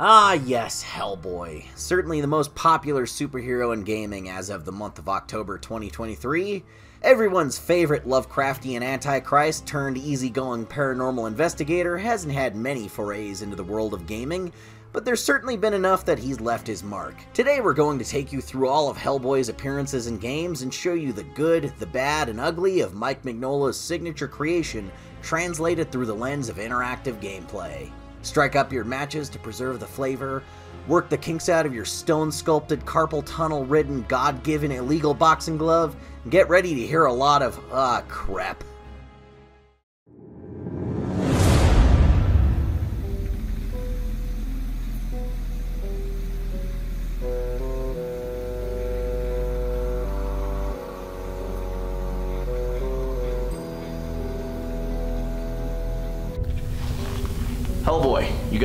Ah, yes, Hellboy. Certainly the most popular superhero in gaming as of the month of October 2023. Everyone's favorite Lovecraftian Antichrist turned easygoing paranormal investigator hasn't had many forays into the world of gaming, but there's certainly been enough that he's left his mark. Today we're going to take you through all of Hellboy's appearances in games and show you the good, the bad, and ugly of Mike Mignola's signature creation translated through the lens of interactive gameplay. Strike up your matches to preserve the flavor, work the kinks out of your stone sculpted, carpal tunnel ridden, God given illegal boxing glove, and get ready to hear a lot of, ah, crap.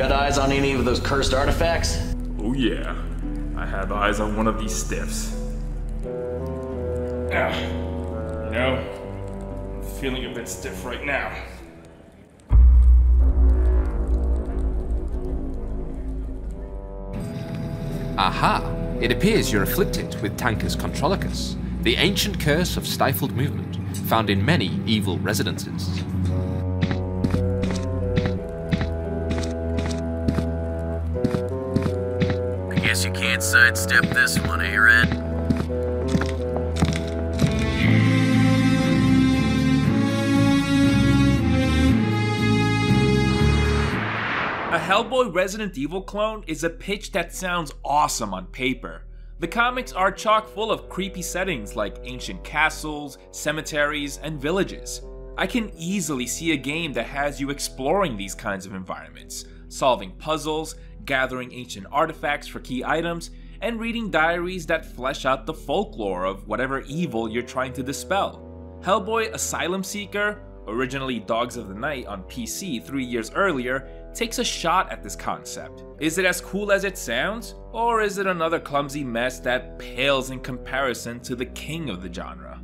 Got eyes on any of those cursed artifacts? Oh yeah, I have eyes on one of these stiffs. Ah, you know, I'm feeling a bit stiff right now. Aha! It appears you're afflicted with Tankus Controlicus, the ancient curse of stifled movement, found in many evil residences. Sidestep this one, eh, Red? A Hellboy Resident Evil clone is a pitch that sounds awesome on paper. The comics are chock full of creepy settings like ancient castles, cemeteries, and villages. I can easily see a game that has you exploring these kinds of environments, solving puzzles, gathering ancient artifacts for key items, and reading diaries that flesh out the folklore of whatever evil you're trying to dispel. Hellboy Asylum Seeker, originally Dogs of the Night on PC three years earlier, takes a shot at this concept. Is it as cool as it sounds? Or is it another clumsy mess that pales in comparison to the king of the genre?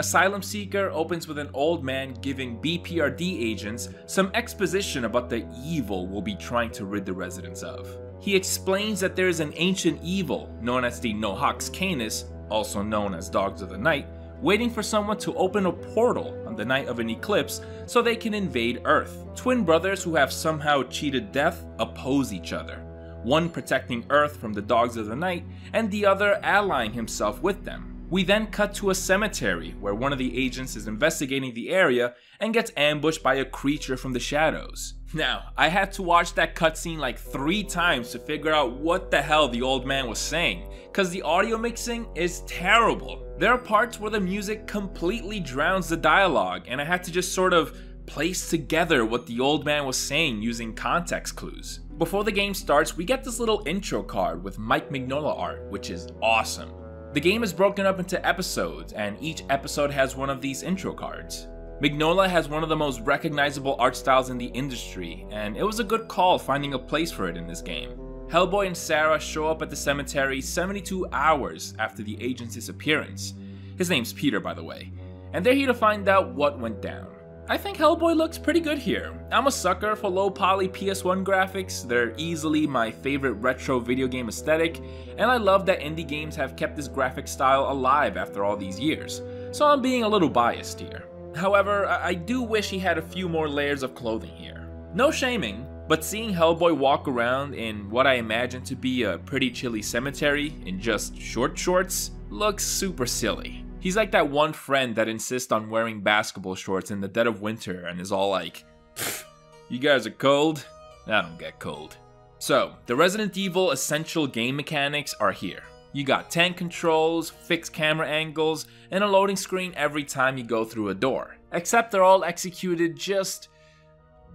Asylum Seeker opens with an old man giving BPRD agents some exposition about the evil we'll be trying to rid the residents of. He explains that there is an ancient evil known as the Nohax Canis, also known as Dogs of the Night, waiting for someone to open a portal on the night of an eclipse so they can invade Earth. Twin brothers who have somehow cheated death oppose each other, one protecting Earth from the Dogs of the Night and the other allying himself with them. We then cut to a cemetery where one of the agents is investigating the area and gets ambushed by a creature from the shadows. Now, I had to watch that cutscene like three times to figure out what the hell the old man was saying, cause the audio mixing is terrible. There are parts where the music completely drowns the dialogue, and I had to just sort of place together what the old man was saying using context clues. Before the game starts, we get this little intro card with Mike Mignola art, which is awesome. The game is broken up into episodes, and each episode has one of these intro cards. Mignola has one of the most recognizable art styles in the industry, and it was a good call finding a place for it in this game. Hellboy and Sarah show up at the cemetery 72 hours after the agent's disappearance. His name's Peter, by the way, and they're here to find out what went down. I think Hellboy looks pretty good here. I'm a sucker for low poly PS1 graphics, they're easily my favorite retro video game aesthetic, and I love that indie games have kept this graphic style alive after all these years, so I'm being a little biased here. However, I do wish he had a few more layers of clothing here. No shaming, but seeing Hellboy walk around in what I imagine to be a pretty chilly cemetery in just short shorts looks super silly. He's like that one friend that insists on wearing basketball shorts in the dead of winter and is all like, You guys are cold? I don't get cold. So, the Resident Evil essential game mechanics are here. You got tank controls, fixed camera angles, and a loading screen every time you go through a door. Except they're all executed just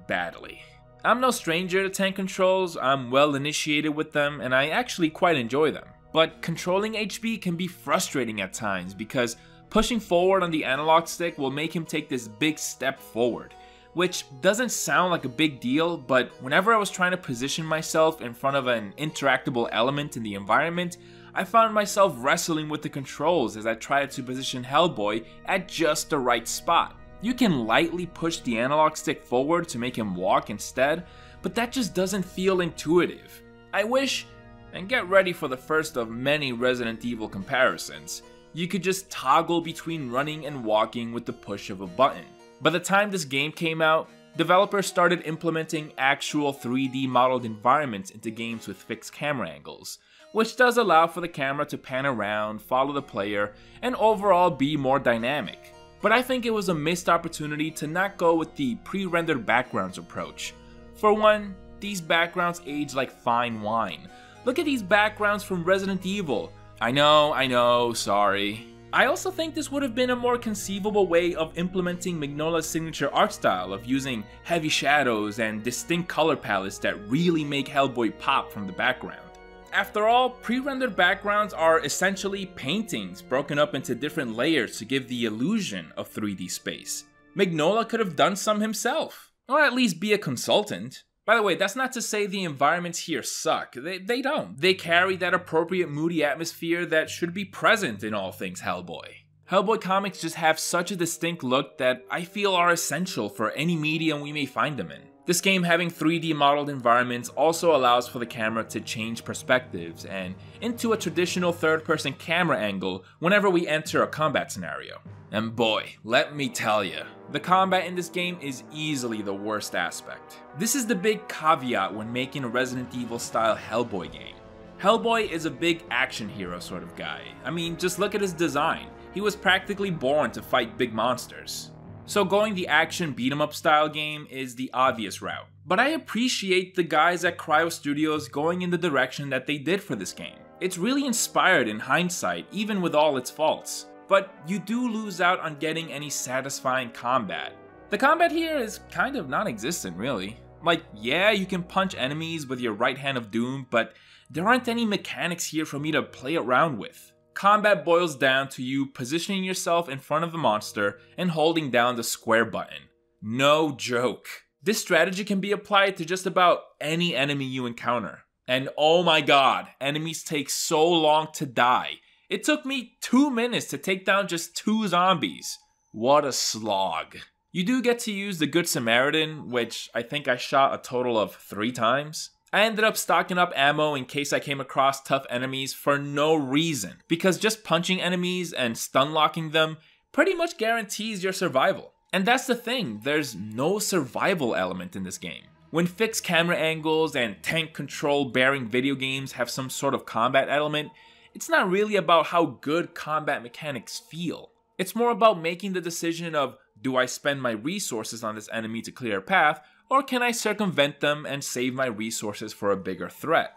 badly. I'm no stranger to tank controls, I'm well initiated with them, and I actually quite enjoy them. But controlling HB can be frustrating at times because pushing forward on the analog stick will make him take this big step forward, which doesn't sound like a big deal, but whenever I was trying to position myself in front of an interactable element in the environment, I found myself wrestling with the controls as I tried to position Hellboy at just the right spot. You can lightly push the analog stick forward to make him walk instead, but that just doesn't feel intuitive. I wish, and get ready for the first of many Resident Evil comparisons, you could just toggle between running and walking with the push of a button. By the time this game came out, developers started implementing actual 3D modeled environments into games with fixed camera angles, which does allow for the camera to pan around, follow the player, and overall be more dynamic. But I think it was a missed opportunity to not go with the pre-rendered backgrounds approach. For one, these backgrounds age like fine wine. Look at these backgrounds from Resident Evil. I know, I know, sorry. I also think this would have been a more conceivable way of implementing Mignola's signature art style of using heavy shadows and distinct color palettes that really make Hellboy pop from the background. After all, pre-rendered backgrounds are essentially paintings broken up into different layers to give the illusion of 3D space. Mignola could have done some himself, or at least be a consultant. By the way, that's not to say the environments here suck. They, they don't. They carry that appropriate moody atmosphere that should be present in all things Hellboy. Hellboy comics just have such a distinct look that I feel are essential for any medium we may find them in. This game having 3D modeled environments also allows for the camera to change perspectives and into a traditional third person camera angle whenever we enter a combat scenario. And boy, let me tell you, the combat in this game is easily the worst aspect. This is the big caveat when making a Resident Evil style Hellboy game. Hellboy is a big action hero sort of guy. I mean, just look at his design. He was practically born to fight big monsters. So going the action beat 'em up style game is the obvious route. But I appreciate the guys at Cryo Studios going in the direction that they did for this game. It's really inspired in hindsight, even with all its faults. But you do lose out on getting any satisfying combat. The combat here is kind of non-existent really. Like, yeah, you can punch enemies with your right hand of doom, but there aren't any mechanics here for me to play around with. Combat boils down to you positioning yourself in front of the monster and holding down the square button. No joke. This strategy can be applied to just about any enemy you encounter. And oh my god, enemies take so long to die. It took me two minutes to take down just two zombies. What a slog. You do get to use the Good Samaritan, which I think I shot a total of three times. I ended up stocking up ammo in case I came across tough enemies for no reason, because just punching enemies and stun locking them pretty much guarantees your survival. And that's the thing, there's no survival element in this game. When fixed camera angles and tank control bearing video games have some sort of combat element, it's not really about how good combat mechanics feel. It's more about making the decision of do I spend my resources on this enemy to clear a path, or can I circumvent them and save my resources for a bigger threat?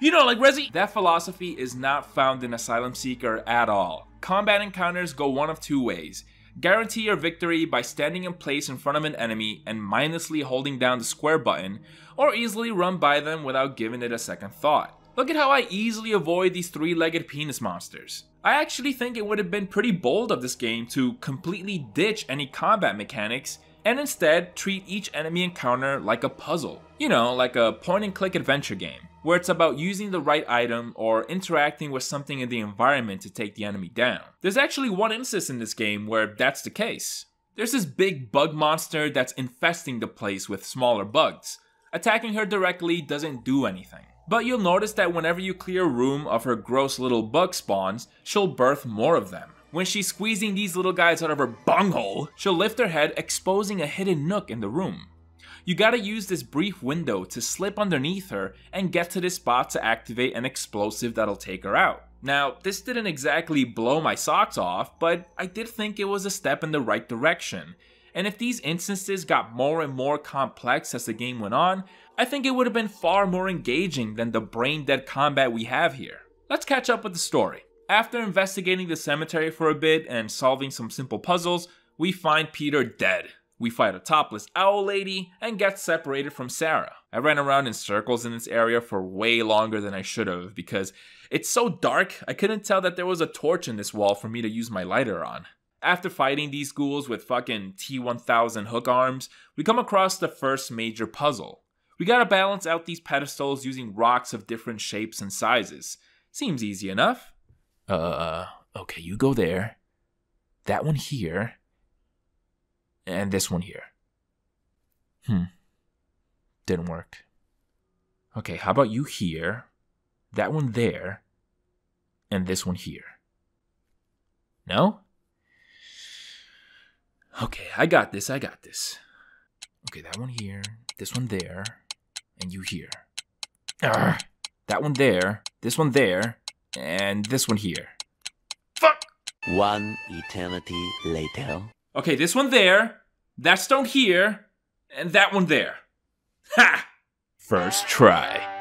You know, like Resi, that philosophy is not found in Asylum Seeker at all. Combat encounters go one of two ways. Guarantee your victory by standing in place in front of an enemy and mindlessly holding down the square button, or easily run by them without giving it a second thought. Look at how I easily avoid these three-legged penis monsters. I actually think it would have been pretty bold of this game to completely ditch any combat mechanics and instead treat each enemy encounter like a puzzle. You know, like a point and click adventure game, where it's about using the right item or interacting with something in the environment to take the enemy down. There's actually one instance in this game where that's the case. There's this big bug monster that's infesting the place with smaller bugs. Attacking her directly doesn't do anything. But you'll notice that whenever you clear a room of her gross little bug spawns, she'll birth more of them. When she's squeezing these little guys out of her bunghole, she'll lift her head, exposing a hidden nook in the room. You gotta use this brief window to slip underneath her and get to this spot to activate an explosive that'll take her out. Now, this didn't exactly blow my socks off, but I did think it was a step in the right direction. And if these instances got more and more complex as the game went on, I think it would have been far more engaging than the brain dead combat we have here. Let's catch up with the story. After investigating the cemetery for a bit and solving some simple puzzles, we find Peter dead. We fight a topless owl lady and get separated from Sarah. I ran around in circles in this area for way longer than I should have because it's so dark I couldn't tell that there was a torch in this wall for me to use my lighter on. After fighting these ghouls with fucking T1000 hook arms, we come across the first major puzzle. We gotta balance out these pedestals using rocks of different shapes and sizes. Seems easy enough. Uh, okay, you go there. That one here. And this one here. Hmm. Didn't work. Okay, how about you here, that one there, and this one here? No? Okay, I got this, I got this. Okay, that one here, this one there, and you here. Arrgh. That one there, this one there, and this one here. Fuck! One eternity later. Okay, this one there, that stone here, and that one there. Ha! First try.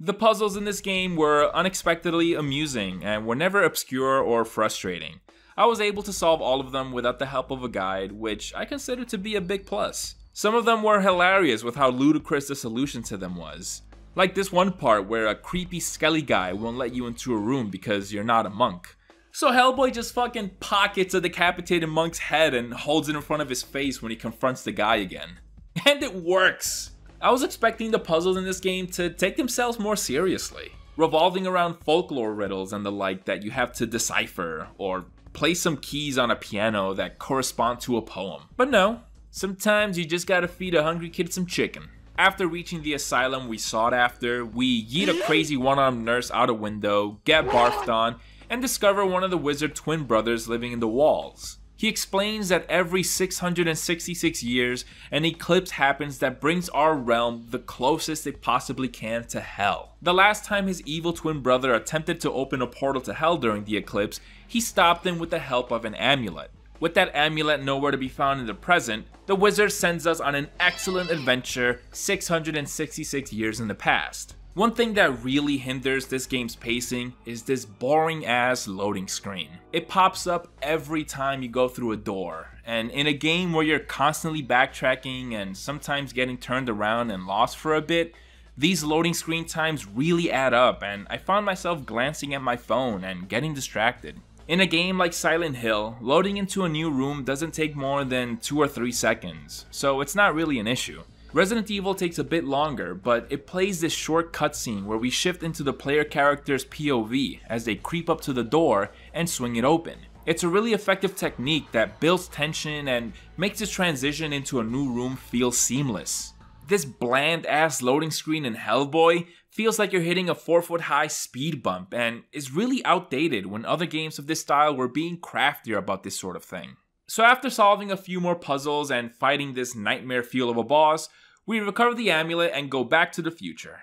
The puzzles in this game were unexpectedly amusing and were never obscure or frustrating. I was able to solve all of them without the help of a guide, which I consider to be a big plus. Some of them were hilarious with how ludicrous the solution to them was. Like this one part where a creepy skelly guy won't let you into a room because you're not a monk. So Hellboy just fucking pockets a decapitated monk's head and holds it in front of his face when he confronts the guy again. And it works! I was expecting the puzzles in this game to take themselves more seriously, revolving around folklore riddles and the like that you have to decipher, or play some keys on a piano that correspond to a poem. But no, sometimes you just gotta feed a hungry kid some chicken. After reaching the asylum we sought after, we yeet a mm-hmm. crazy one-armed nurse out a window, get barfed on, and discover one of the wizard twin brothers living in the walls. He explains that every 666 years, an eclipse happens that brings our realm the closest it possibly can to hell. The last time his evil twin brother attempted to open a portal to hell during the eclipse, he stopped him with the help of an amulet. With that amulet nowhere to be found in the present, the wizard sends us on an excellent adventure 666 years in the past. One thing that really hinders this game's pacing is this boring ass loading screen. It pops up every time you go through a door, and in a game where you're constantly backtracking and sometimes getting turned around and lost for a bit, these loading screen times really add up and I found myself glancing at my phone and getting distracted. In a game like Silent Hill, loading into a new room doesn't take more than 2 or 3 seconds, so it's not really an issue. Resident Evil takes a bit longer, but it plays this short cutscene where we shift into the player character's POV as they creep up to the door and swing it open. It's a really effective technique that builds tension and makes this transition into a new room feel seamless. This bland ass loading screen in Hellboy feels like you're hitting a 4 foot high speed bump and is really outdated when other games of this style were being craftier about this sort of thing. So after solving a few more puzzles and fighting this nightmare feel of a boss, we recover the amulet and go back to the future.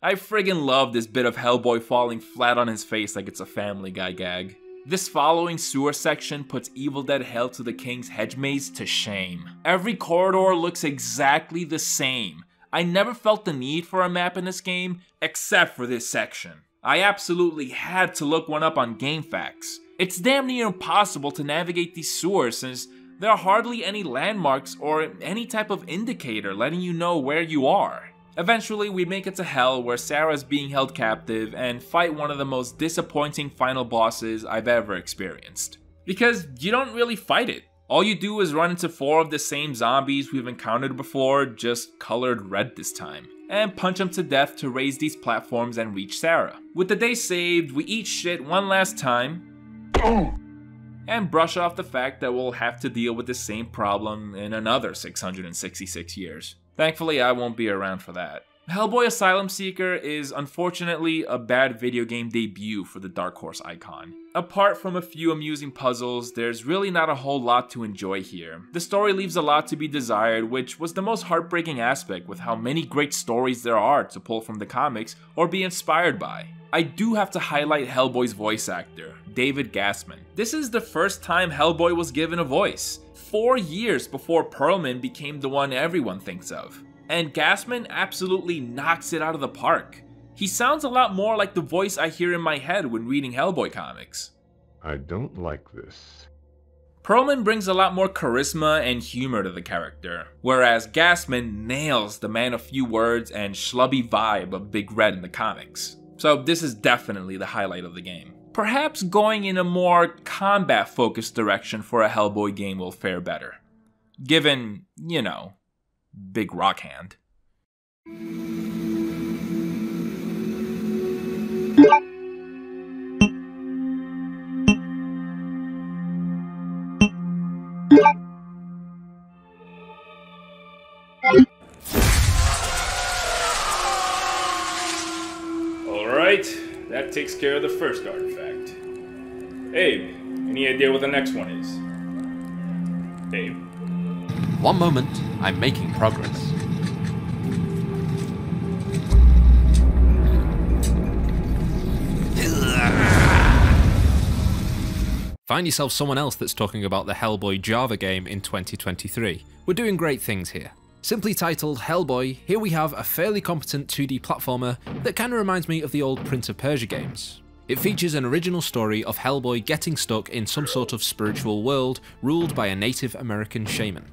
I friggin' love this bit of Hellboy falling flat on his face like it's a Family Guy gag. This following sewer section puts Evil Dead Hail to the King's hedge maze to shame. Every corridor looks exactly the same. I never felt the need for a map in this game, except for this section. I absolutely had to look one up on GameFAQs. It's damn near impossible to navigate these sewers since there are hardly any landmarks or any type of indicator letting you know where you are. Eventually, we make it to Hell where Sarah is being held captive and fight one of the most disappointing final bosses I've ever experienced. Because you don't really fight it. All you do is run into four of the same zombies we've encountered before, just colored red this time, and punch them to death to raise these platforms and reach Sarah. With the day saved, we eat shit one last time, and brush off the fact that we'll have to deal with the same problem in another 666 years. Thankfully, I won't be around for that. Hellboy Asylum Seeker is unfortunately a bad video game debut for the Dark Horse icon. Apart from a few amusing puzzles, there's really not a whole lot to enjoy here. The story leaves a lot to be desired, which was the most heartbreaking aspect with how many great stories there are to pull from the comics or be inspired by. I do have to highlight Hellboy's voice actor, David Gassman. This is the first time Hellboy was given a voice, four years before Perlman became the one everyone thinks of and Gassman absolutely knocks it out of the park. He sounds a lot more like the voice I hear in my head when reading Hellboy comics. I don't like this. Perlman brings a lot more charisma and humor to the character, whereas Gassman nails the man of few words and schlubby vibe of Big Red in the comics. So this is definitely the highlight of the game. Perhaps going in a more combat focused direction for a Hellboy game will fare better. Given, you know, big rock hand. Takes care of the first artifact. Abe, any idea what the next one is? Abe. One moment, I'm making progress. Find yourself someone else that's talking about the Hellboy Java game in 2023. We're doing great things here. Simply titled Hellboy, here we have a fairly competent 2D platformer that kinda reminds me of the old Prince of Persia games. It features an original story of Hellboy getting stuck in some sort of spiritual world ruled by a Native American shaman.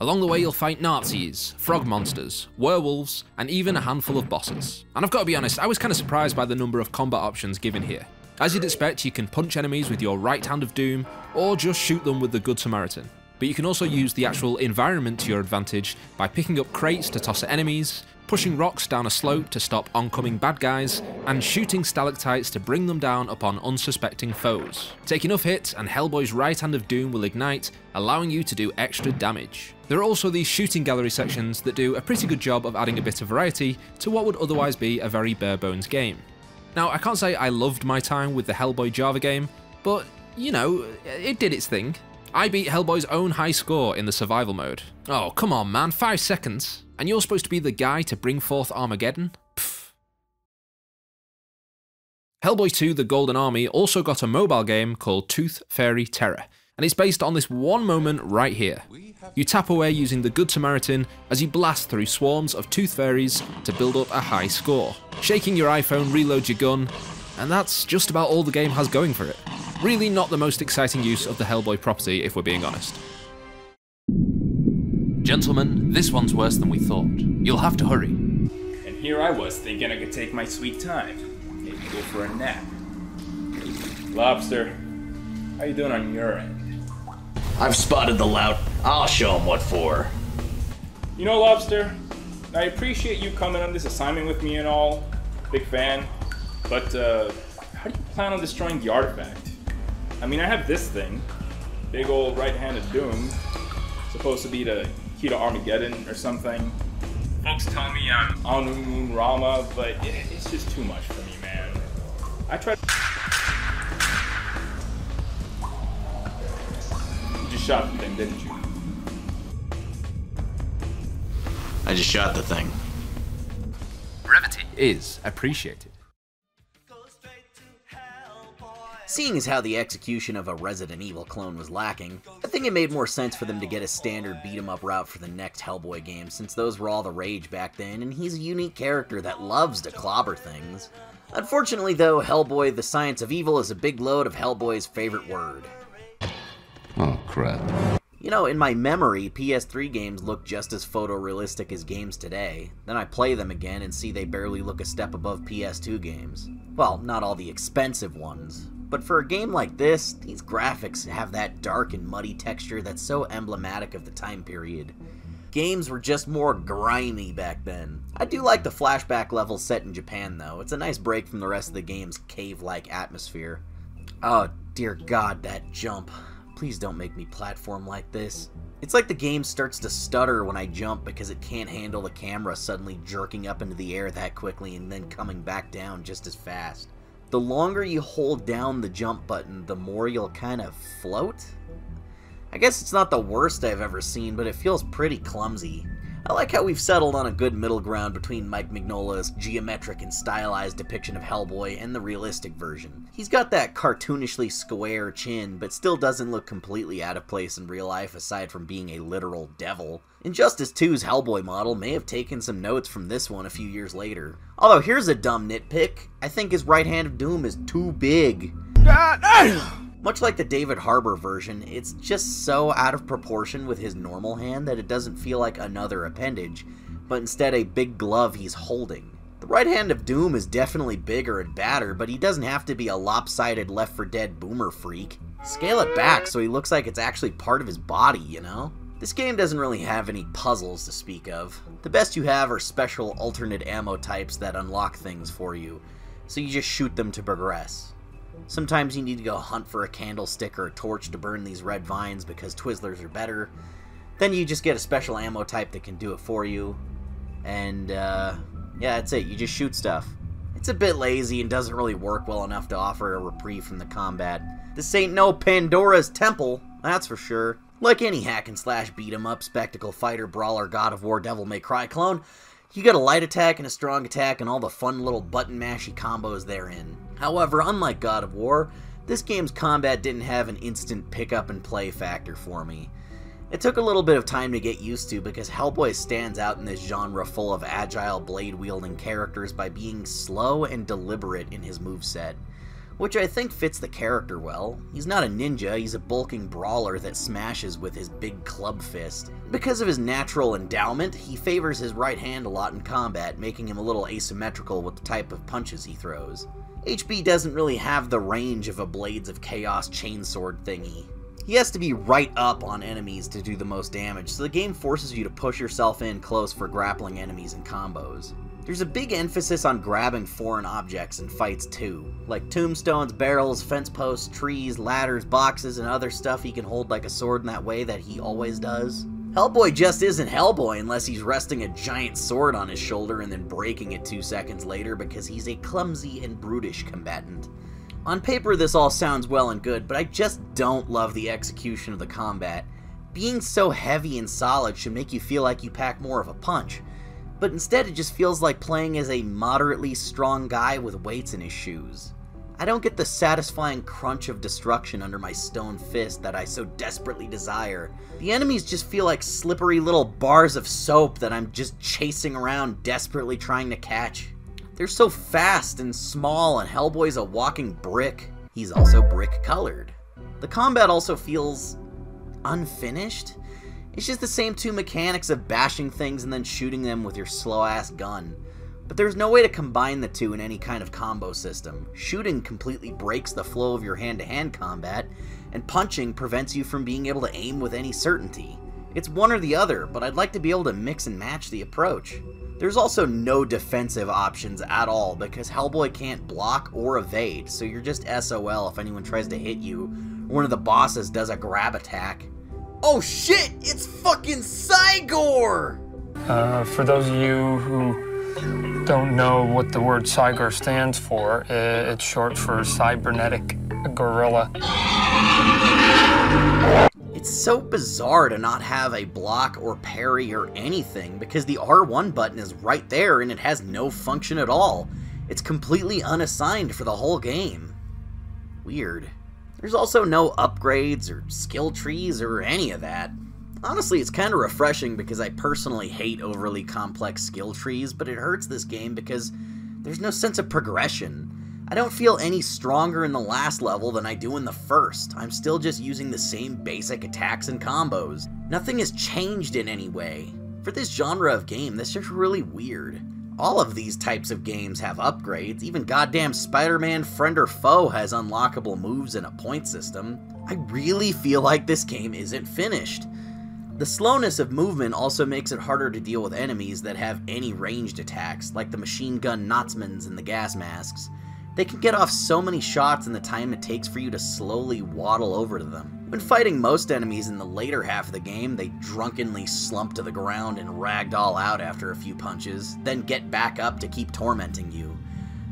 Along the way you'll fight Nazis, frog monsters, werewolves, and even a handful of bosses. And I've got to be honest, I was kinda surprised by the number of combat options given here. As you'd expect, you can punch enemies with your right hand of doom, or just shoot them with the Good Samaritan. But you can also use the actual environment to your advantage by picking up crates to toss at enemies, pushing rocks down a slope to stop oncoming bad guys, and shooting stalactites to bring them down upon unsuspecting foes. Take enough hits and Hellboy's right hand of doom will ignite, allowing you to do extra damage. There are also these shooting gallery sections that do a pretty good job of adding a bit of variety to what would otherwise be a very bare bones game. Now, I can't say I loved my time with the Hellboy Java game, but, you know, it did its thing. I beat Hellboy's own high score in the survival mode. Oh, come on man, 5 seconds. And you're supposed to be the guy to bring forth Armageddon? Pfft. Hellboy 2 The Golden Army also got a mobile game called Tooth Fairy Terror, and it's based on this one moment right here. You tap away using the Good Samaritan as you blast through swarms of tooth fairies to build up a high score. Shaking your iPhone reloads your gun, and that's just about all the game has going for it. Really not the most exciting use of the Hellboy property if we're being honest. Gentlemen, this one's worse than we thought. You'll have to hurry. And here I was thinking I could take my sweet time. Maybe go for a nap. Lobster, how you doing on your end? I've spotted the lout. I'll show him what for. You know, Lobster, I appreciate you coming on this assignment with me and all. Big fan. But, uh, how do you plan on destroying the artifact? I mean, I have this thing. Big old right-handed doom. Supposed to be the key to Armageddon or something. Folks tell me I'm Anung Un Rama, but it, it's just too much for me, man. I tried. You just shot the thing, didn't you? I just shot the thing. Brevity is appreciated. Seeing as how the execution of a Resident Evil clone was lacking, I think it made more sense for them to get a standard beat 'em up route for the next Hellboy game, since those were all the rage back then, and he's a unique character that loves to clobber things. Unfortunately, though, Hellboy The Science of Evil is a big load of Hellboy's favorite word. Oh, crap. You know, in my memory, PS3 games look just as photorealistic as games today. Then I play them again and see they barely look a step above PS2 games. Well, not all the expensive ones. But for a game like this, these graphics have that dark and muddy texture that's so emblematic of the time period. Games were just more grimy back then. I do like the flashback level set in Japan though. It's a nice break from the rest of the game's cave-like atmosphere. Oh, dear god, that jump. Please don't make me platform like this. It's like the game starts to stutter when I jump because it can't handle the camera suddenly jerking up into the air that quickly and then coming back down just as fast. The longer you hold down the jump button, the more you'll kind of float? I guess it's not the worst I've ever seen, but it feels pretty clumsy. I like how we've settled on a good middle ground between Mike Mignola's geometric and stylized depiction of Hellboy and the realistic version. He's got that cartoonishly square chin, but still doesn't look completely out of place in real life aside from being a literal devil. Injustice 2's Hellboy model may have taken some notes from this one a few years later. Although here's a dumb nitpick, I think his right hand of doom is too big. Much like the David Harbour version, it's just so out of proportion with his normal hand that it doesn't feel like another appendage, but instead a big glove he's holding. The right hand of Doom is definitely bigger and badder, but he doesn't have to be a lopsided Left 4 Dead boomer freak. Scale it back so he looks like it's actually part of his body, you know? This game doesn't really have any puzzles to speak of. The best you have are special alternate ammo types that unlock things for you, so you just shoot them to progress. Sometimes you need to go hunt for a candlestick or a torch to burn these red vines because Twizzlers are better. Then you just get a special ammo type that can do it for you. And, uh, yeah, that's it. You just shoot stuff. It's a bit lazy and doesn't really work well enough to offer a reprieve from the combat. This ain't no Pandora's Temple, that's for sure. Like any hack and slash beat 'em up, spectacle fighter, brawler, God of War, Devil May Cry clone, you got a light attack and a strong attack and all the fun little button mashy combos therein. However, unlike God of War, this game's combat didn't have an instant pick up and play factor for me. It took a little bit of time to get used to because Hellboy stands out in this genre full of agile blade wielding characters by being slow and deliberate in his moveset, which I think fits the character well. He's not a ninja, he's a bulking brawler that smashes with his big club fist. Because of his natural endowment, he favors his right hand a lot in combat, making him a little asymmetrical with the type of punches he throws. HB doesn't really have the range of a Blades of Chaos chainsword thingy, he has to be right up on enemies to do the most damage, so the game forces you to push yourself in close for grappling enemies and combos. There's a big emphasis on grabbing foreign objects in fights too, like tombstones, barrels, fence posts, trees, ladders, boxes, and other stuff he can hold like a sword in that way that he always does. Hellboy just isn't Hellboy unless he's resting a giant sword on his shoulder and then breaking it two seconds later because he's a clumsy and brutish combatant. On paper, this all sounds well and good, but I just don't love the execution of the combat. Being so heavy and solid should make you feel like you pack more of a punch, but instead it just feels like playing as a moderately strong guy with weights in his shoes. I don't get the satisfying crunch of destruction under my stone fist that I so desperately desire. The enemies just feel like slippery little bars of soap that I'm just chasing around desperately trying to catch. They're so fast and small, and Hellboy's a walking brick. He's also brick colored. The combat also feels unfinished. It's just the same two mechanics of bashing things and then shooting them with your slow ass gun. But there's no way to combine the two in any kind of combo system. Shooting completely breaks the flow of your hand to hand combat, and punching prevents you from being able to aim with any certainty. It's one or the other, but I'd like to be able to mix and match the approach. There's also no defensive options at all because Hellboy can't block or evade, so you're just SOL if anyone tries to hit you, or one of the bosses does a grab attack. Oh shit! It's fucking Cygor! Uh, for those of you who don't know what the word Cygor stands for, it's short for Cybernetic Gorilla. It's so bizarre to not have a block or parry or anything because the R1 button is right there and it has no function at all. It's completely unassigned for the whole game. Weird. There's also no upgrades or skill trees or any of that. Honestly, it's kind of refreshing because I personally hate overly complex skill trees, but it hurts this game because there's no sense of progression. I don't feel any stronger in the last level than I do in the first. I'm still just using the same basic attacks and combos. Nothing has changed in any way. For this genre of game, that's just really weird. All of these types of games have upgrades, even goddamn Spider-Man Friend or Foe has unlockable moves and a point system. I really feel like this game isn't finished. The slowness of movement also makes it harder to deal with enemies that have any ranged attacks, like the machine gun Knotsmans and the gas masks. They can get off so many shots in the time it takes for you to slowly waddle over to them. When fighting most enemies in the later half of the game, they drunkenly slump to the ground and ragdoll out after a few punches, then get back up to keep tormenting you.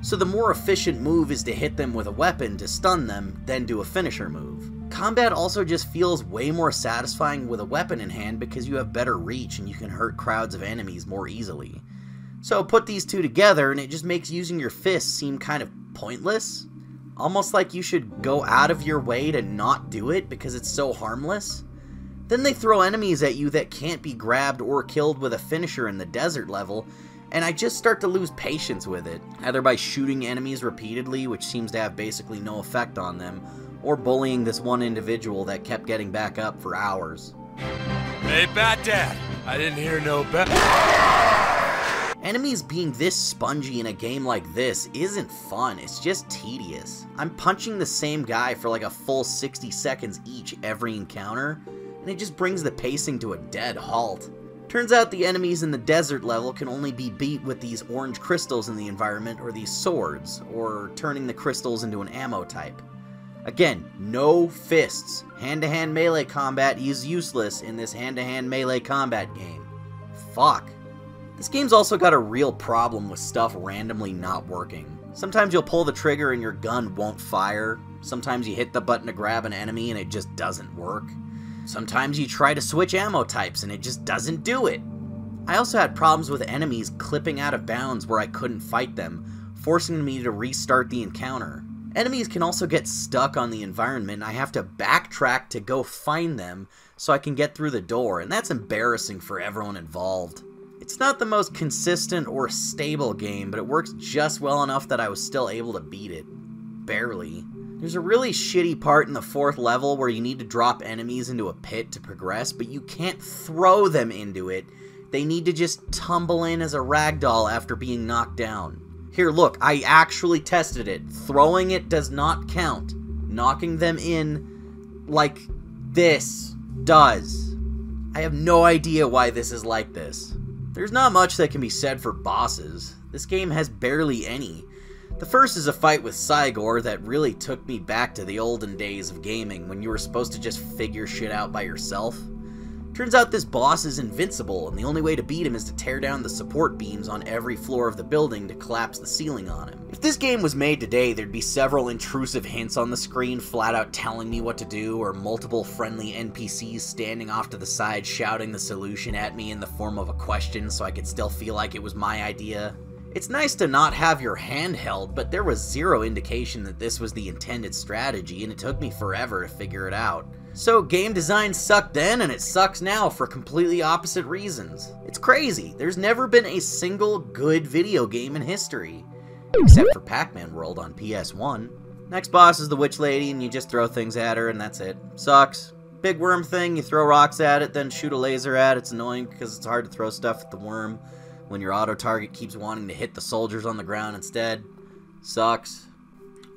So the more efficient move is to hit them with a weapon to stun them, then do a finisher move. Combat also just feels way more satisfying with a weapon in hand because you have better reach and you can hurt crowds of enemies more easily. So put these two together and it just makes using your fists seem kind of pointless. Almost like you should go out of your way to not do it because it's so harmless. Then they throw enemies at you that can't be grabbed or killed with a finisher in the desert level, and I just start to lose patience with it, either by shooting enemies repeatedly, which seems to have basically no effect on them, or bullying this one individual that kept getting back up for hours. Hey, Bat Dad! I didn't hear no bat. Enemies being this spongy in a game like this isn't fun, it's just tedious. I'm punching the same guy for like a full 60 seconds each every encounter, and it just brings the pacing to a dead halt. Turns out the enemies in the desert level can only be beat with these orange crystals in the environment or these swords, or turning the crystals into an ammo type. Again, no fists. Hand-to-hand -hand melee combat is useless in this hand-to-hand -hand melee combat game. Fuck. This game's also got a real problem with stuff randomly not working. Sometimes you'll pull the trigger and your gun won't fire. Sometimes you hit the button to grab an enemy and it just doesn't work. Sometimes you try to switch ammo types and it just doesn't do it. I also had problems with enemies clipping out of bounds where I couldn't fight them, forcing me to restart the encounter. Enemies can also get stuck on the environment and I have to backtrack to go find them so I can get through the door, and that's embarrassing for everyone involved. It's not the most consistent or stable game, but it works just well enough that I was still able to beat it. Barely. There's a really shitty part in the fourth level where you need to drop enemies into a pit to progress, but you can't throw them into it. They need to just tumble in as a ragdoll after being knocked down. Here, look, I actually tested it. Throwing it does not count. Knocking them in like this does. I have no idea why this is like this. There's not much that can be said for bosses. This game has barely any. The first is a fight with Cygor that really took me back to the olden days of gaming when you were supposed to just figure shit out by yourself. Turns out this boss is invincible, and the only way to beat him is to tear down the support beams on every floor of the building to collapse the ceiling on him. If this game was made today, there'd be several intrusive hints on the screen flat out telling me what to do, or multiple friendly NPCs standing off to the side shouting the solution at me in the form of a question so I could still feel like it was my idea. It's nice to not have your hand held, but there was zero indication that this was the intended strategy, and it took me forever to figure it out. So game design sucked then and it sucks now for completely opposite reasons. It's crazy. There's never been a single good video game in history. Except for Pac-Man World on PS1. Next boss is the Witch Lady and you just throw things at her and that's it. Sucks. Big worm thing, you throw rocks at it, then shoot a laser at it. It's annoying because it's hard to throw stuff at the worm when your auto target keeps wanting to hit the soldiers on the ground instead. Sucks.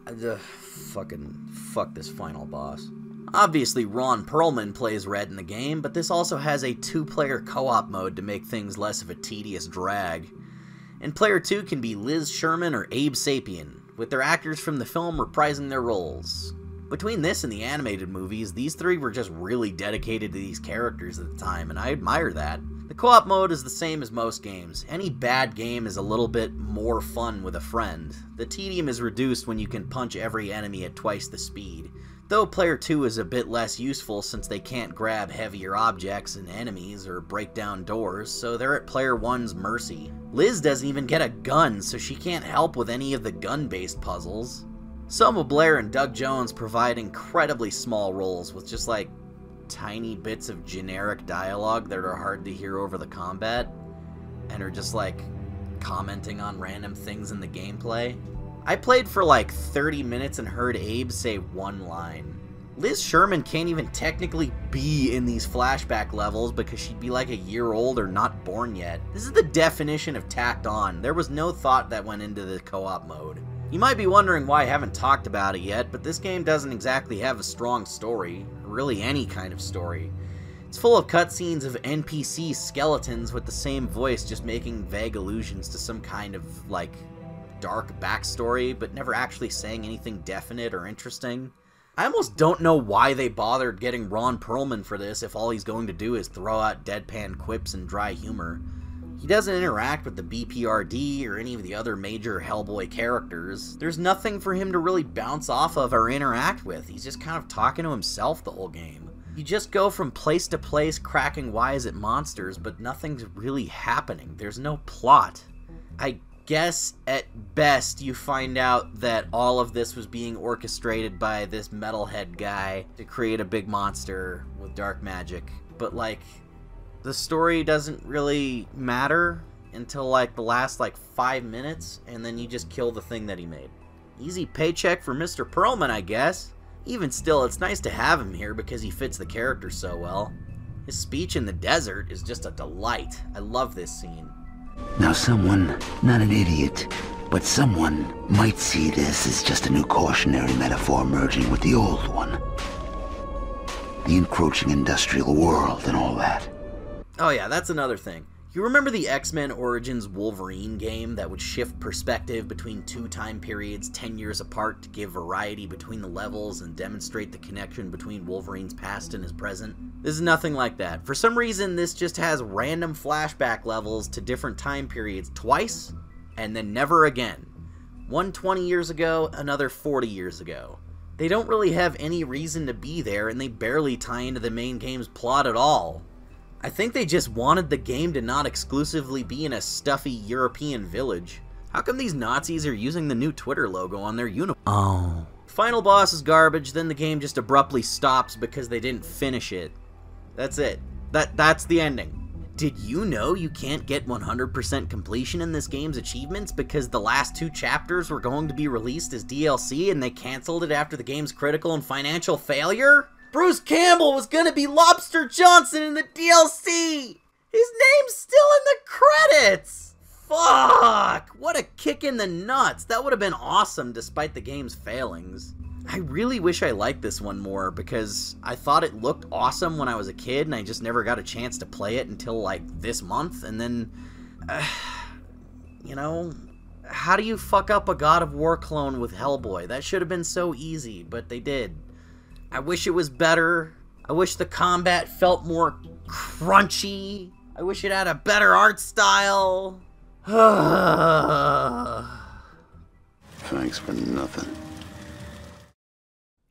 Uh, fucking fuck this final boss. Obviously, Ron Perlman plays Red in the game, but this also has a two player co op mode to make things less of a tedious drag. And player 2 can be Liz Sherman or Abe Sapien, with their actors from the film reprising their roles. Between this and the animated movies, these three were just really dedicated to these characters at the time, and I admire that. The co op mode is the same as most games. Any bad game is a little bit more fun with a friend. The tedium is reduced when you can punch every enemy at twice the speed. Though player 2 is a bit less useful since they can't grab heavier objects and enemies or break down doors, so they're at player 1's mercy. Liz doesn't even get a gun, so she can't help with any of the gun-based puzzles. Selma Blair and Doug Jones provide incredibly small roles with just like tiny bits of generic dialogue that are hard to hear over the combat and are just like commenting on random things in the gameplay. I played for like 30 minutes and heard Abe say one line. Liz Sherman can't even technically be in these flashback levels because she'd be like a year old or not born yet. This is the definition of tacked on. There was no thought that went into the co-op mode. You might be wondering why I haven't talked about it yet, but this game doesn't exactly have a strong story, or really any kind of story. It's full of cutscenes of NPC skeletons with the same voice just making vague allusions to some kind of, like, dark backstory, but never actually saying anything definite or interesting. I almost don't know why they bothered getting Ron Perlman for this if all he's going to do is throw out deadpan quips and dry humor. He doesn't interact with the BPRD or any of the other major Hellboy characters. There's nothing for him to really bounce off of or interact with. He's just kind of talking to himself the whole game. You just go from place to place cracking wise at monsters, but nothing's really happening. There's no plot. I guess at best you find out that all of this was being orchestrated by this metalhead guy to create a big monster with dark magic. But like the story doesn't really matter until like the last like 5 minutes and then you just kill the thing that he made. Easy paycheck for Mr. Perlman, I guess. Even still, it's nice to have him here because he fits the character so well. His speech in the desert is just a delight. I love this scene. Now someone, not an idiot, but someone might see this as just a new cautionary metaphor merging with the old one. The encroaching industrial world and all that. Oh yeah, that's another thing. You remember the X-Men Origins Wolverine game that would shift perspective between two time periods 10 years apart to give variety between the levels and demonstrate the connection between Wolverine's past and his present? This is nothing like that. For some reason, this just has random flashback levels to different time periods twice, and then never again. One 20 years ago, another 40 years ago. They don't really have any reason to be there, and they barely tie into the main game's plot at all. I think they just wanted the game to not exclusively be in a stuffy European village. How come these Nazis are using the new Twitter logo on their uniform? Oh. Final boss is garbage, then the game just abruptly stops because they didn't finish it. That's it. That that's the ending. Did you know you can't get 100% completion in this game's achievements because the last two chapters were going to be released as DLC and they canceled it after the game's critical and financial failure? Bruce Campbell was gonna be Lobster Johnson in the DLC! His name's still in the credits! Fuck! What a kick in the nuts! That would have been awesome despite the game's failings. I really wish I liked this one more because I thought it looked awesome when I was a kid and I just never got a chance to play it until like this month and then uh, you know how do you fuck up a God of War clone with Hellboy? That should have been so easy, but they did. I wish it was better. I wish the combat felt more crunchy. I wish it had a better art style. Thanks for nothing.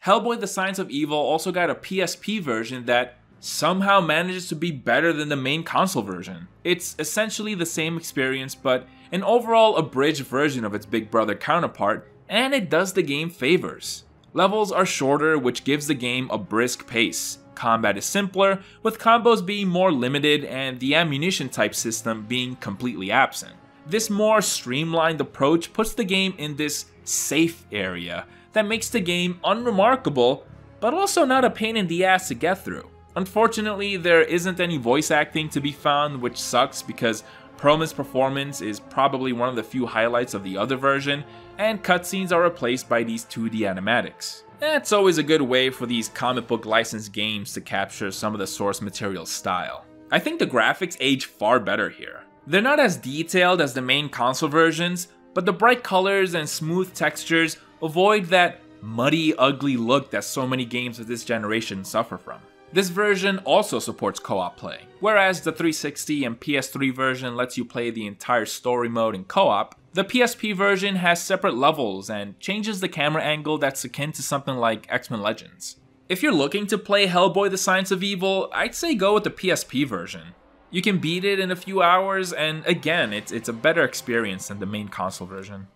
Hellboy The Science of Evil also got a PSP version that somehow manages to be better than the main console version. It's essentially the same experience, but an overall abridged version of its big brother counterpart, and it does the game favors. Levels are shorter, which gives the game a brisk pace. Combat is simpler, with combos being more limited and the ammunition type system being completely absent. This more streamlined approach puts the game in this safe area that makes the game unremarkable, but also not a pain in the ass to get through. Unfortunately, there isn't any voice acting to be found, which sucks because Perlman's performance is probably one of the few highlights of the other version, and cutscenes are replaced by these 2D animatics. That's always a good way for these comic book licensed games to capture some of the source material style. I think the graphics age far better here. They're not as detailed as the main console versions, but the bright colors and smooth textures avoid that muddy, ugly look that so many games of this generation suffer from. This version also supports co-op play, whereas the 360 and PS3 version lets you play the entire story mode in co-op, the PSP version has separate levels and changes the camera angle that's akin to something like X-Men Legends. If you're looking to play Hellboy The Science of Evil, I'd say go with the PSP version. You can beat it in a few hours, and again, it's, it's a better experience than the main console version.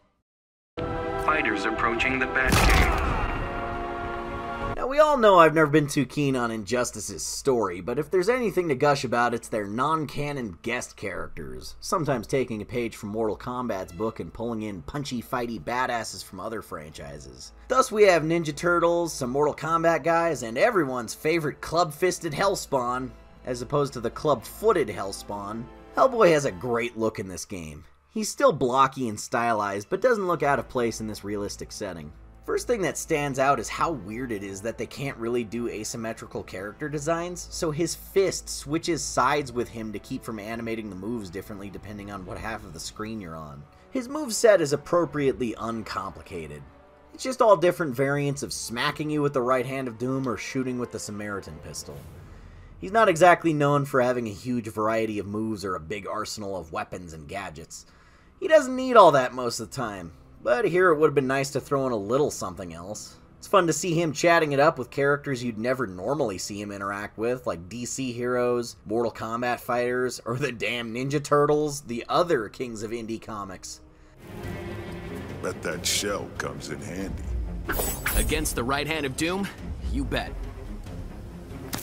Fighters approaching the Batcave. Now, we all know I've never been too keen on Injustice's story, but if there's anything to gush about, it's their non canon guest characters, sometimes taking a page from Mortal Kombat's book and pulling in punchy, fighty badasses from other franchises. Thus, we have Ninja Turtles, some Mortal Kombat guys, and everyone's favorite club fisted Hellspawn, as opposed to the club footed Hellspawn. Hellboy has a great look in this game. He's still blocky and stylized, but doesn't look out of place in this realistic setting. First thing that stands out is how weird it is that they can't really do asymmetrical character designs, so his fist switches sides with him to keep from animating the moves differently depending on what half of the screen you're on. His moveset is appropriately uncomplicated. It's just all different variants of smacking you with the right hand of doom or shooting with the Samaritan pistol. He's not exactly known for having a huge variety of moves or a big arsenal of weapons and gadgets. He doesn't need all that most of the time, but here it would have been nice to throw in a little something else. It's fun to see him chatting it up with characters you'd never normally see him interact with, like DC heroes, Mortal Kombat fighters, or the damn Ninja Turtles, the other kings of indie comics. Bet that shell comes in handy. Against the right hand of doom? You bet.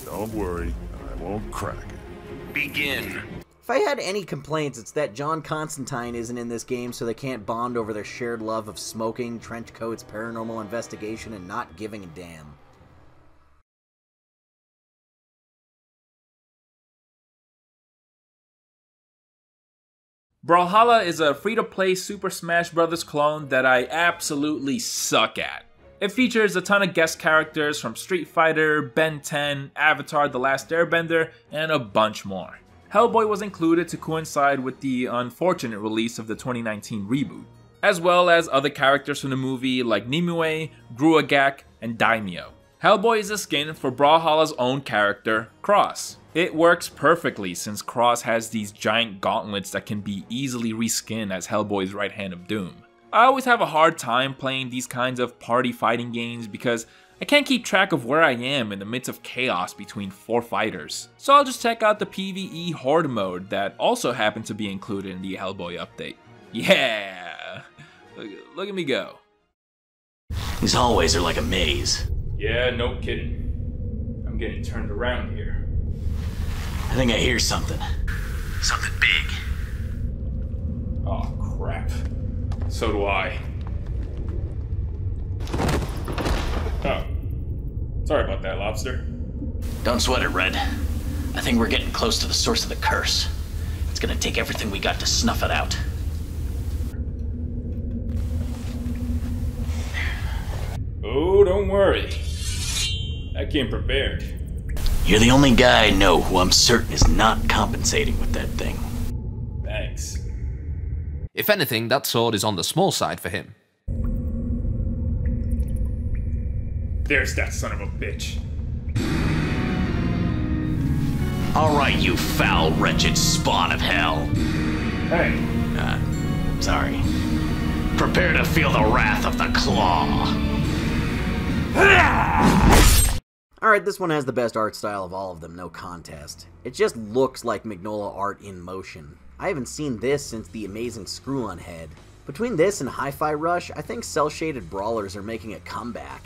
Don't worry, I won't crack it. Begin. If I had any complaints, it's that John Constantine isn't in this game so they can't bond over their shared love of smoking, trench coats, paranormal investigation, and not giving a damn. Brawlhalla is a free-to-play Super Smash Bros. clone that I absolutely suck at. It features a ton of guest characters from Street Fighter, Ben 10, Avatar The Last Airbender, and a bunch more. Hellboy was included to coincide with the unfortunate release of the 2019 reboot, as well as other characters from the movie like Nimue, Gruagach, and Daimyo. Hellboy is a skin for Brawlhalla's own character, Cross. It works perfectly since Cross has these giant gauntlets that can be easily reskinned as Hellboy's right hand of doom. I always have a hard time playing these kinds of party fighting games because I can't keep track of where I am in the midst of chaos between four fighters. So I'll just check out the PvE Horde mode that also happened to be included in the Hellboy update. Yeah! Look, look at me go. These hallways are like a maze. Yeah, no kidding. I'm getting turned around here. I think I hear something. Something big. Oh, crap. So do I. Oh. Sorry about that, Lobster. Don't sweat it, Red. I think we're getting close to the source of the curse. It's gonna take everything we got to snuff it out. Oh, don't worry. I came prepared. You're the only guy I know who I'm certain is not compensating with that thing. Thanks. If anything, that sword is on the small side for him. There's that son of a bitch. Alright, you foul, wretched spawn of hell. Hey. Uh, sorry. Prepare to feel the wrath of the claw. Alright, this one has the best art style of all of them, no contest. It just looks like Mignola art in motion. I haven't seen this since the amazing Screw-On Head. Between this and Hi-Fi Rush, I think cel-shaded brawlers are making a comeback.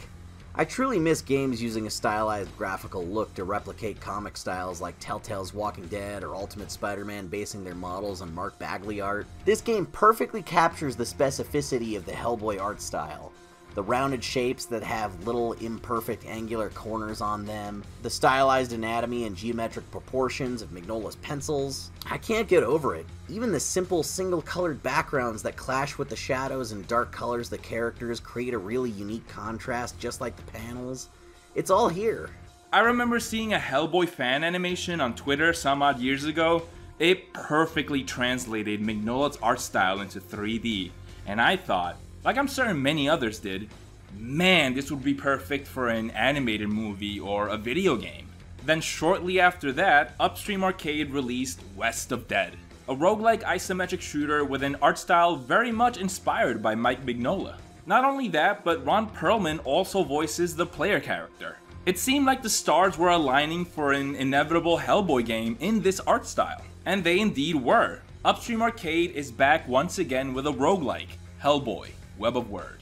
I truly miss games using a stylized graphical look to replicate comic styles like Telltale's Walking Dead or Ultimate Spider-Man basing their models on Mark Bagley art. This game perfectly captures the specificity of the Hellboy art style. The rounded shapes that have little imperfect angular corners on them, the stylized anatomy and geometric proportions of Mignola's pencils. I can't get over it. Even the simple single colored backgrounds that clash with the shadows and dark colors the characters create a really unique contrast just like the panels. It's all here. I remember seeing a Hellboy fan animation on Twitter some odd years ago. It perfectly translated Mignola's art style into 3D, and I thought, like I'm certain many others did, man, this would be perfect for an animated movie or a video game. Then shortly after that, Upstream Arcade released West of Dead, a roguelike isometric shooter with an art style very much inspired by Mike Mignola. Not only that, but Ron Perlman also voices the player character. It seemed like the stars were aligning for an inevitable Hellboy game in this art style, and they indeed were. Upstream Arcade is back once again with a roguelike, Hellboy, Web of Wyrd.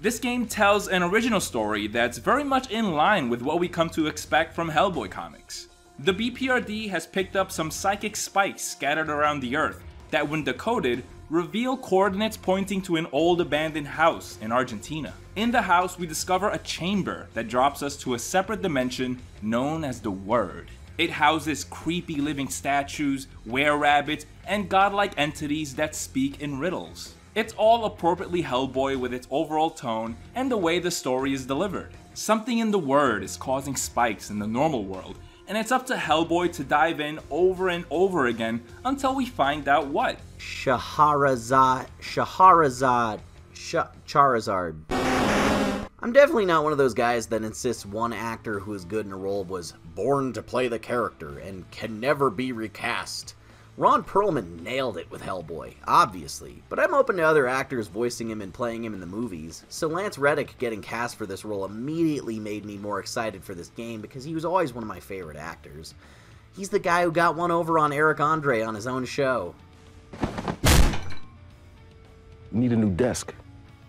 This game tells an original story that's very much in line with what we come to expect from Hellboy comics. The BPRD has picked up some psychic spikes scattered around the earth that when decoded, reveal coordinates pointing to an old abandoned house in Argentina. In the house, we discover a chamber that drops us to a separate dimension known as the Wyrd. It houses creepy living statues, were-rabbits, and godlike entities that speak in riddles. It's all appropriately Hellboy with its overall tone and the way the story is delivered. Something in the Wyrd is causing spikes in the normal world, and it's up to Hellboy to dive in over and over again until we find out what. Shaharazad. Shaharazad. Sh- Charizard. I'm definitely not one of those guys that insists one actor who is good in a role was born to play the character and can never be recast. Ron Perlman nailed it with Hellboy, obviously, but I'm open to other actors voicing him and playing him in the movies, so Lance Reddick getting cast for this role immediately made me more excited for this game because he was always one of my favorite actors. He's the guy who got one over on Eric Andre on his own show. Need a new desk.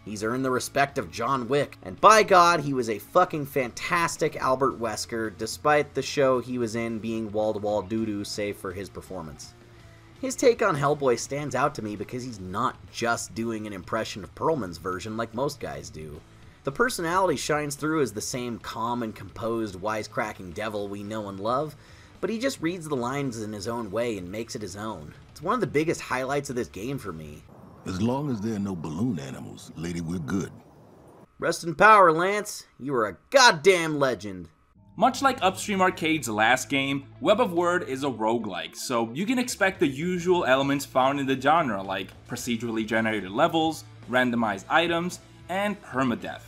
He's earned the respect of John Wick, and by God, he was a fucking fantastic Albert Wesker, despite the show he was in being wall to wall doo doo, save for his performance. His take on Hellboy stands out to me because he's not just doing an impression of Perlman's version like most guys do. The personality shines through as the same calm and composed, wisecracking devil we know and love, but he just reads the lines in his own way and makes it his own. It's one of the biggest highlights of this game for me. As long as there are no balloon animals, lady, we're good. Rest in power, Lance. You are a goddamn legend. Much like Upstream Arcade's last game, Web of Wyrd is a roguelike, so you can expect the usual elements found in the genre like procedurally generated levels, randomized items, and permadeath.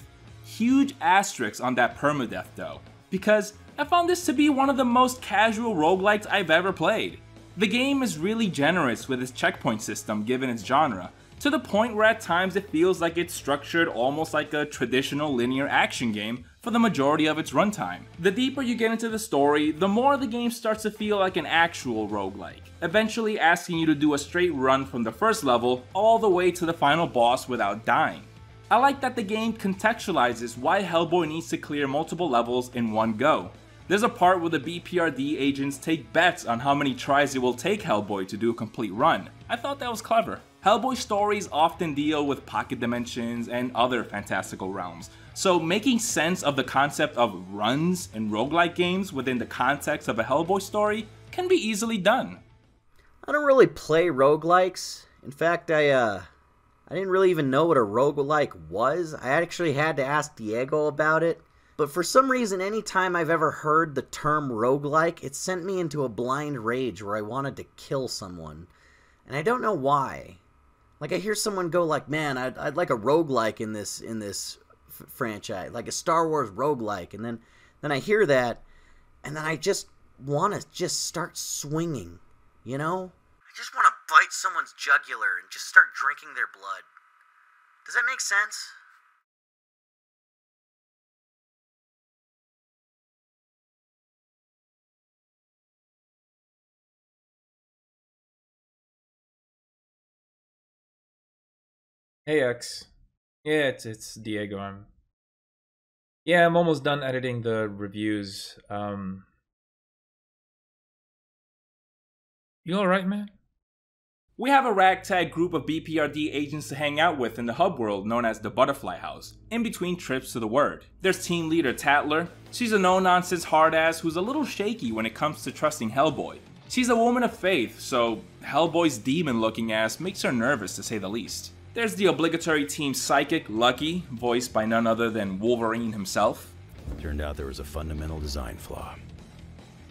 Huge asterisks on that permadeath though, because I found this to be one of the most casual roguelikes I've ever played. The game is really generous with its checkpoint system given its genre, to the point where at times it feels like it's structured almost like a traditional linear action game for the majority of its runtime. The deeper you get into the story, the more the game starts to feel like an actual roguelike, eventually asking you to do a straight run from the first level all the way to the final boss without dying. I like that the game contextualizes why Hellboy needs to clear multiple levels in one go. There's a part where the BPRD agents take bets on how many tries it will take Hellboy to do a complete run. I thought that was clever. Hellboy stories often deal with pocket dimensions and other fantastical realms, so making sense of the concept of runs in roguelike games within the context of a Hellboy story can be easily done. I don't really play roguelikes. In fact, I uh I didn't really even know what a roguelike was. I actually had to ask Diego about it. But for some reason, anytime I've ever heard the term roguelike, it sent me into a blind rage where I wanted to kill someone. And I don't know why. Like I hear someone go like, "Man, I'd, I'd like a roguelike in this in this f- franchise, like a Star Wars roguelike." And then then I hear that and then I just want to just start swinging, you know? I just want to bite someone's jugular and just start drinking their blood. Does that make sense? Hey X. Yeah, it's it's Diego. I'm Yeah, I'm almost done editing the reviews. Um You alright, man? We have a ragtag group of BPRD agents to hang out with in the hub world known as the Butterfly House, in between trips to the Wyrd. There's team leader Tatler. She's a no-nonsense hard-ass who's a little shaky when it comes to trusting Hellboy. She's a woman of faith, so Hellboy's demon-looking ass makes her nervous to say the least. There's the obligatory team psychic, Lucky, voiced by none other than Wolverine himself. Turned out there was a fundamental design flaw.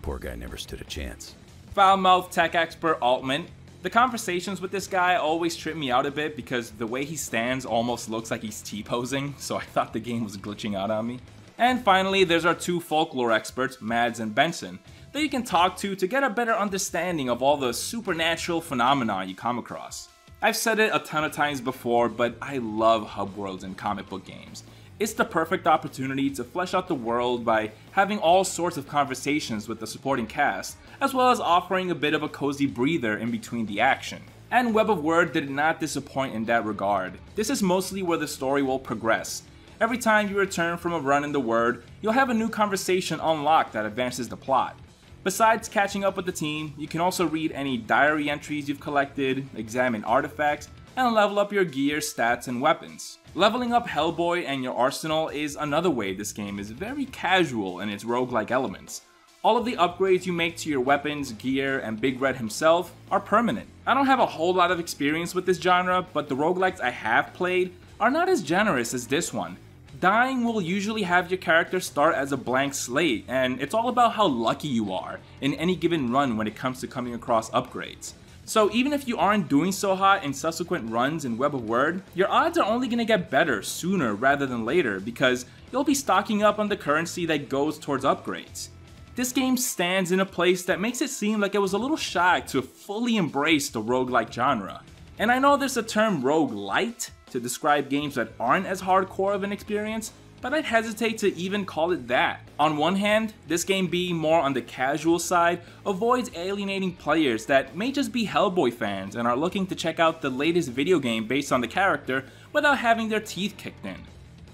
Poor guy never stood a chance. Foul-mouthed tech expert Altman. The conversations with this guy always trip me out a bit because the way he stands almost looks like he's T-posing, so I thought the game was glitching out on me. And finally, there's our two folklore experts, Mads and Benson, that you can talk to to get a better understanding of all the supernatural phenomena you come across. I've said it a ton of times before, but I love hub worlds in comic book games. It's the perfect opportunity to flesh out the world by having all sorts of conversations with the supporting cast, as well as offering a bit of a cozy breather in between the action. And Web of Wyrd did not disappoint in that regard. This is mostly where the story will progress. Every time you return from a run in the Wyrd, you'll have a new conversation unlocked that advances the plot. Besides catching up with the team, you can also read any diary entries you've collected, examine artifacts, and level up your gear, stats, and weapons. Leveling up Hellboy and your arsenal is another way this game is very casual in its roguelike elements. All of the upgrades you make to your weapons, gear, and Big Red himself are permanent. I don't have a whole lot of experience with this genre, but the roguelikes I have played are not as generous as this one. Dying will usually have your character start as a blank slate, and it's all about how lucky you are in any given run when it comes to coming across upgrades. So even if you aren't doing so hot in subsequent runs in Web of Wyrd, your odds are only going to get better sooner rather than later because you'll be stocking up on the currency that goes towards upgrades. This game stands in a place that makes it seem like it was a little shy to fully embrace the roguelike genre. And I know there's a term roguelite to describe games that aren't as hardcore of an experience, but I'd hesitate to even call it that. On one hand, this game being more on the casual side avoids alienating players that may just be Hellboy fans and are looking to check out the latest video game based on the character without having their teeth kicked in.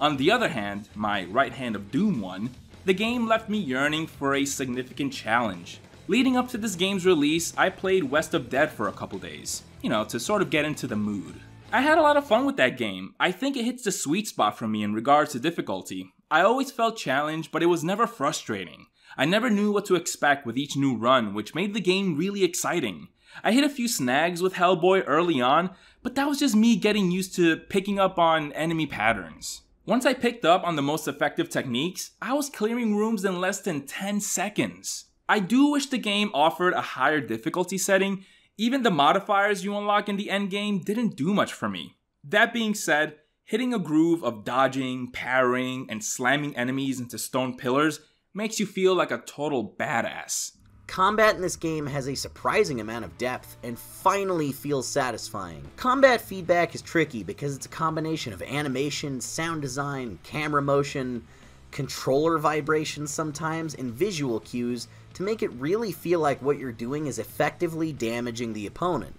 On the other hand, my right hand of Doom one, the game left me yearning for a significant challenge. Leading up to this game's release, I played West of Dead for a couple days, you know, to sort of get into the mood. I had a lot of fun with that game. I think it hits the sweet spot for me in regards to difficulty. I always felt challenged, but it was never frustrating. I never knew what to expect with each new run, which made the game really exciting. I hit a few snags with Hellboy early on, but that was just me getting used to picking up on enemy patterns. Once I picked up on the most effective techniques, I was clearing rooms in less than 10 seconds. I do wish the game offered a higher difficulty setting, even the modifiers you unlock in the endgame didn't do much for me. That being said, hitting a groove of dodging, parrying, and slamming enemies into stone pillars makes you feel like a total badass. Combat in this game has a surprising amount of depth and finally feels satisfying. Combat feedback is tricky because it's a combination of animation, sound design, camera motion, controller vibrations sometimes, and visual cues to make it really feel like what you're doing is effectively damaging the opponent.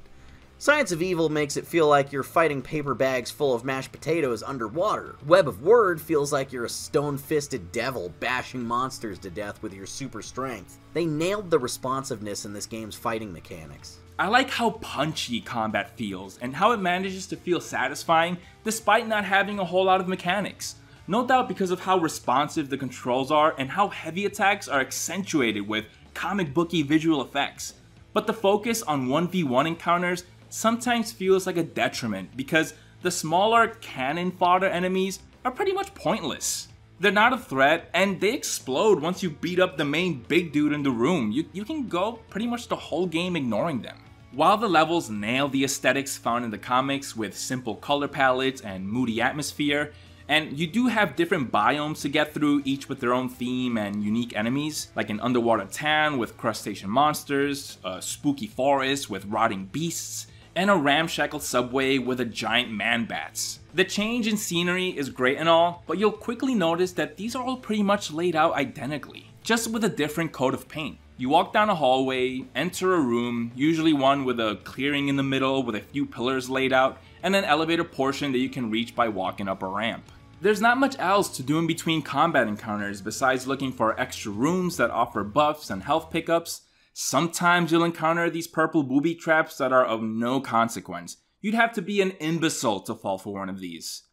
Science of Evil makes it feel like you're fighting paper bags full of mashed potatoes underwater. Web of Wyrd feels like you're a stone fisted devil bashing monsters to death with your super strength. They nailed the responsiveness in this game's fighting mechanics. I like how punchy combat feels and how it manages to feel satisfying despite not having a whole lot of mechanics. No doubt because of how responsive the controls are and how heavy attacks are accentuated with comic booky visual effects. But the focus on 1v1 encounters sometimes feels like a detriment because the smaller cannon fodder enemies are pretty much pointless. They're not a threat and they explode once you beat up the main big dude in the room. You, you can go pretty much the whole game ignoring them. While the levels nail the aesthetics found in the comics with simple color palettes and moody atmosphere, and you do have different biomes to get through, each with their own theme and unique enemies, like an underwater town with crustacean monsters, a spooky forest with rotting beasts, and a ramshackle subway with a giant man bats. The change in scenery is great and all, but you'll quickly notice that these are all pretty much laid out identically, just with a different coat of paint. You walk down a hallway, enter a room, usually one with a clearing in the middle with a few pillars laid out, and an elevator portion that you can reach by walking up a ramp. There's not much else to do in between combat encounters besides looking for extra rooms that offer buffs and health pickups, Sometimes you'll encounter these purple booby traps that are of no consequence. You'd have to be an imbecile to fall for one of these.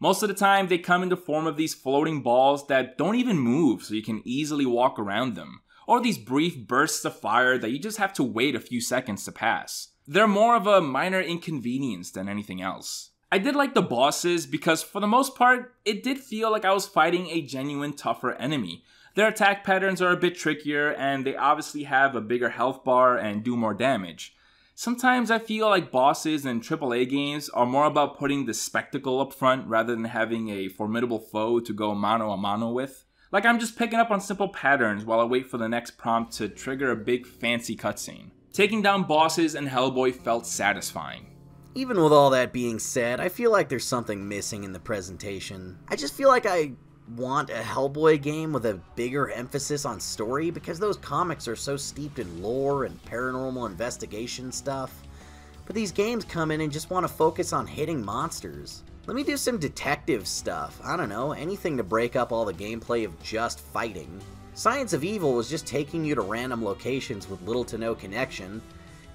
Most of the time, they come in the form of these floating balls that don't even move so you can easily walk around them, or these brief bursts of fire that you just have to wait a few seconds to pass. They're more of a minor inconvenience than anything else. I did like the bosses because for the most part, it did feel like I was fighting a genuine tougher enemy, their attack patterns are a bit trickier, and they obviously have a bigger health bar and do more damage. Sometimes I feel like bosses in AAA games are more about putting the spectacle up front rather than having a formidable foe to go mano a mano with. Like I'm just picking up on simple patterns while I wait for the next prompt to trigger a big fancy cutscene. Taking down bosses in Hellboy felt satisfying. Even with all that being said, I feel like there's something missing in the presentation. I just feel like I want a Hellboy game with a bigger emphasis on story because those comics are so steeped in lore and paranormal investigation stuff. But these games come in and just want to focus on hitting monsters. Let me do some detective stuff. I don't know, anything to break up all the gameplay of just fighting. Science of Evil was just taking you to random locations with little to no connection,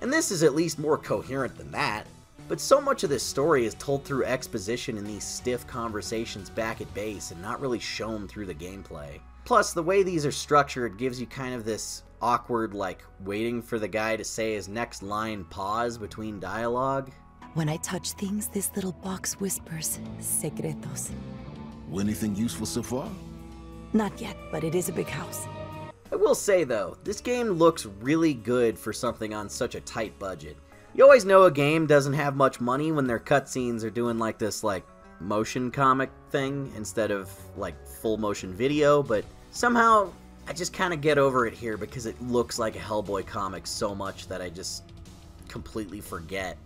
and this is at least more coherent than that. But so much of this story is told through exposition in these stiff conversations back at base and not really shown through the gameplay. Plus, the way these are structured gives you kind of this awkward, like, waiting for the guy to say his next line pause between dialogue. When I touch things, this little box whispers secretos. Anything useful so far? Not yet, but it is a big house. I will say though, this game looks really good for something on such a tight budget. You always know a game doesn't have much money when their cutscenes are doing like this like motion comic thing instead of like full motion video, but somehow I just kind of get over it here because it looks like a Hellboy comic so much that I just completely forget.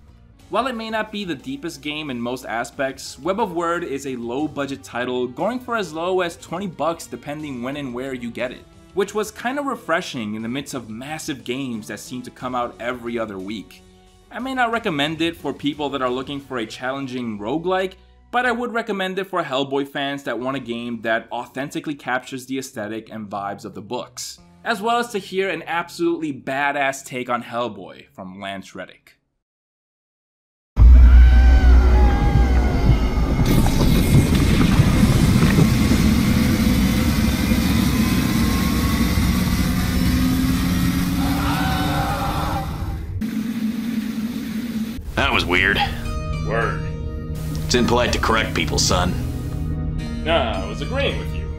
While it may not be the deepest game in most aspects, Web of Wyrd is a low budget title going for as low as 20 bucks depending when and where you get it, which was kind of refreshing in the midst of massive games that seem to come out every other week. I may not recommend it for people that are looking for a challenging roguelike, but I would recommend it for Hellboy fans that want a game that authentically captures the aesthetic and vibes of the books, as well as to hear an absolutely badass take on Hellboy from Lance Reddick. That was weird. Word. It's impolite to correct people, son. Nah, I was agreeing with you.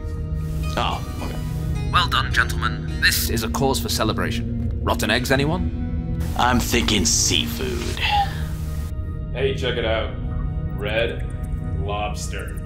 Oh, okay. Well done, gentlemen. This is a cause for celebration. Rotten eggs, anyone? I'm thinking seafood. Hey, check it out. Red lobster.